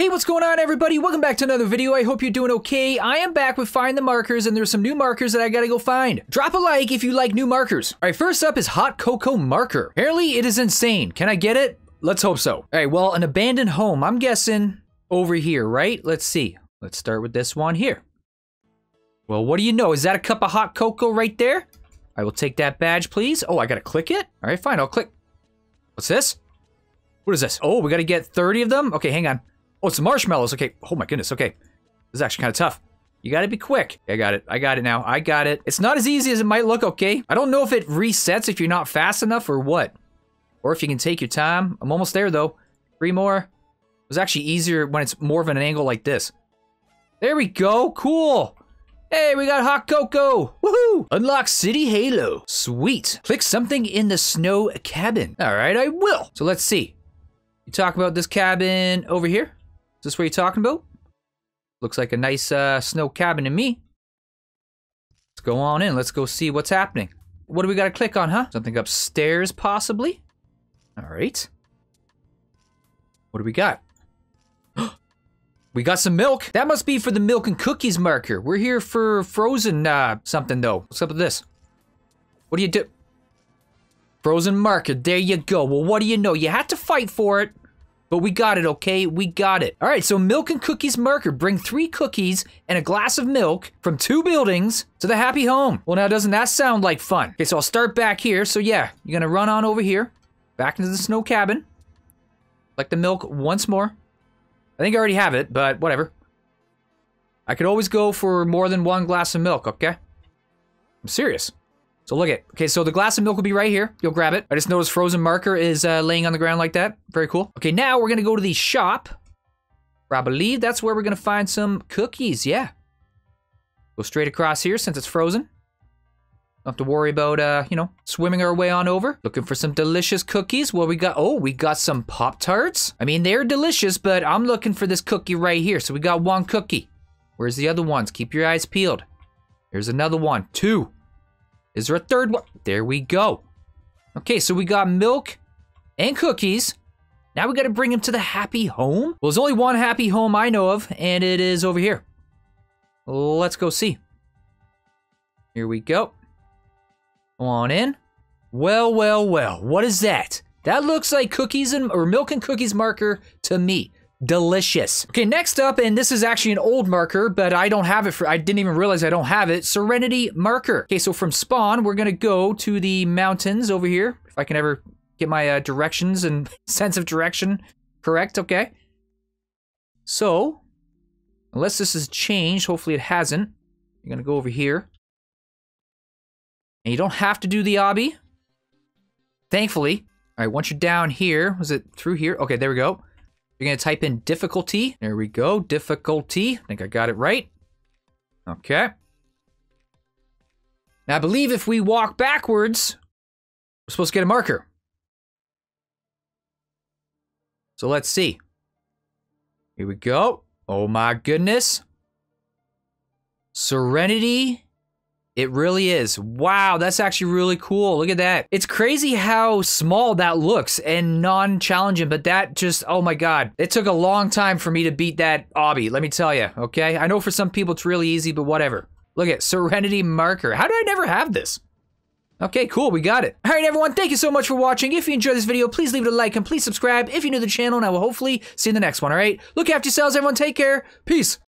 Hey, what's going on everybody? Welcome back to another video. I hope you're doing okay. I am back with Find the Markers and there's some new markers that I gotta go find. Drop a like if you like new markers. Alright, first up is Hot Cocoa Marker. Apparently it is insane. Can I get it? Let's hope so. Alright, well, an abandoned home. I'm guessing over here, right? Let's see. Let's start with this one here. Well, what do you know? Is that a cup of hot cocoa right there? I will take that badge, please. Oh, I gotta click it? Alright, fine, I'll click. What's this? What is this? Oh, we gotta get 30 of them? Okay, hang on. Oh, it's marshmallows. Okay. Oh my goodness. Okay. This is actually kind of tough. You gotta be quick. I got it. I got it now. I got it. It's not as easy as it might look, okay? I don't know if it resets if you're not fast enough or what. Or if you can take your time. I'm almost there, though. Three more. It was actually easier when it's more of an angle like this. There we go. Cool. Hey, we got hot cocoa! Woohoo! Unlock City Halo. Sweet. Click something in the snow cabin. All right, I will. So let's see. You talk about this cabin over here? Is this what you're talking about? Looks like a nice uh, snow cabin to me. Let's go on in. Let's go see what's happening. What do we got to click on, huh? Something upstairs, possibly? All right. What do we got? we got some milk. That must be for the milk and cookies marker. We're here for frozen uh, something, though. What's up with this? What do you do? Frozen marker. There you go. Well, what do you know? You had to fight for it. But we got it, okay? We got it. All right, so milk and cookies marker. Bring three cookies and a glass of milk from two buildings to the happy home. Well, now doesn't that sound like fun? Okay, so I'll start back here. So yeah, you're gonna run on over here, back into the snow cabin. Like the milk once more. I think I already have it, but whatever. I could always go for more than one glass of milk, okay? I'm serious. So look at, okay, so the glass of milk will be right here. You'll grab it. I just noticed frozen marker is uh, laying on the ground like that. Very cool. Okay, now we're gonna go to the shop. I believe that's where we're gonna find some cookies, yeah. Go straight across here since it's frozen. Don't have to worry about, uh, you know, swimming our way on over. Looking for some delicious cookies. Well, we got, oh, we got some Pop-Tarts. I mean, they're delicious, but I'm looking for this cookie right here. So we got one cookie. Where's the other ones? Keep your eyes peeled. Here's another one. Two. Is there a third one? There we go. Okay, so we got milk and cookies. Now we gotta bring him to the happy home? Well, there's only one happy home I know of, and it is over here. Let's go see. Here we go. Come on in. Well, well, well, what is that? That looks like cookies and or milk and cookies marker to me. Delicious. Okay, next up, and this is actually an old marker, but I don't have it for, I didn't even realize I don't have it, Serenity marker. Okay, so from spawn, we're gonna go to the mountains over here, if I can ever get my uh, directions and sense of direction correct, okay? So, unless this has changed, hopefully it hasn't, you're gonna go over here. And you don't have to do the obby, thankfully. All right, once you're down here, was it through here? Okay, there we go. You're going to type in difficulty. There we go. Difficulty. I think I got it right. Okay. Now, I believe if we walk backwards, we're supposed to get a marker. So let's see. Here we go. Oh my goodness. Serenity it really is. Wow, that's actually really cool. Look at that. It's crazy how small that looks and non-challenging, but that just, oh my god. It took a long time for me to beat that obby, let me tell you, okay? I know for some people it's really easy, but whatever. Look at Serenity Marker. How did I never have this? Okay, cool, we got it. All right, everyone, thank you so much for watching. If you enjoyed this video, please leave it a like and please subscribe if you're new to the channel, and I will hopefully see you in the next one, all right? Look after yourselves, everyone. Take care. Peace.